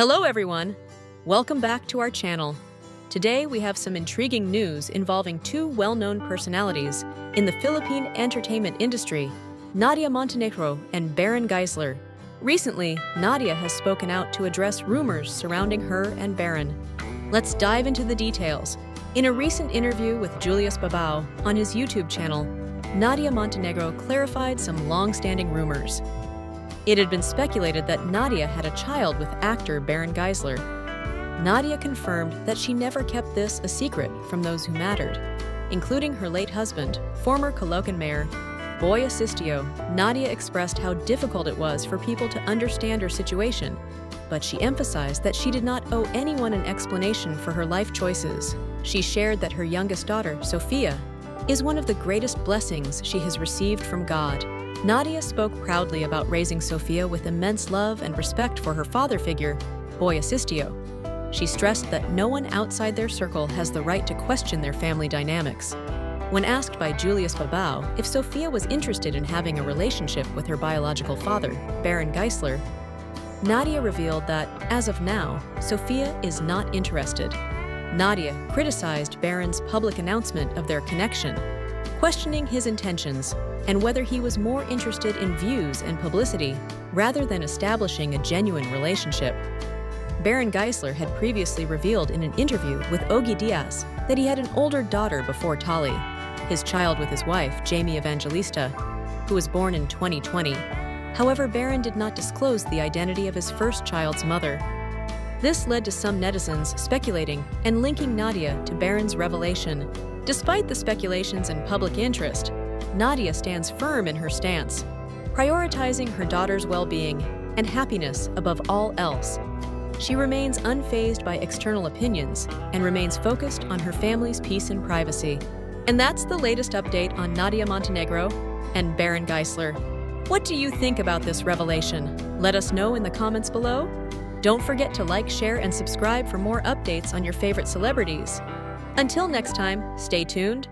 Hello, everyone! Welcome back to our channel. Today, we have some intriguing news involving two well known personalities in the Philippine entertainment industry Nadia Montenegro and Baron Geisler. Recently, Nadia has spoken out to address rumors surrounding her and Baron. Let's dive into the details. In a recent interview with Julius Babao on his YouTube channel, Nadia Montenegro clarified some long standing rumors. It had been speculated that Nadia had a child with actor Baron Geisler. Nadia confirmed that she never kept this a secret from those who mattered, including her late husband, former Caloocan mayor Boy Asistio. Nadia expressed how difficult it was for people to understand her situation, but she emphasized that she did not owe anyone an explanation for her life choices. She shared that her youngest daughter, Sophia, is one of the greatest blessings she has received from God. Nadia spoke proudly about raising Sophia with immense love and respect for her father figure, Boy Asistio. She stressed that no one outside their circle has the right to question their family dynamics. When asked by Julius Babao if Sophia was interested in having a relationship with her biological father, Baron Geisler, Nadia revealed that, as of now, Sophia is not interested. Nadia criticized Baron's public announcement of their connection, questioning his intentions and whether he was more interested in views and publicity rather than establishing a genuine relationship. Baron Geisler had previously revealed in an interview with Ogie Diaz that he had an older daughter before Tali, his child with his wife, Jamie Evangelista, who was born in 2020. However, Baron did not disclose the identity of his first child's mother. This led to some netizens speculating and linking Nadia to Baron's revelation. Despite the speculations and public interest, Nadia stands firm in her stance, prioritizing her daughter's well being and happiness above all else. She remains unfazed by external opinions and remains focused on her family's peace and privacy. And that's the latest update on Nadia Montenegro and Baron Geisler. What do you think about this revelation? Let us know in the comments below. Don't forget to like, share, and subscribe for more updates on your favorite celebrities. Until next time, stay tuned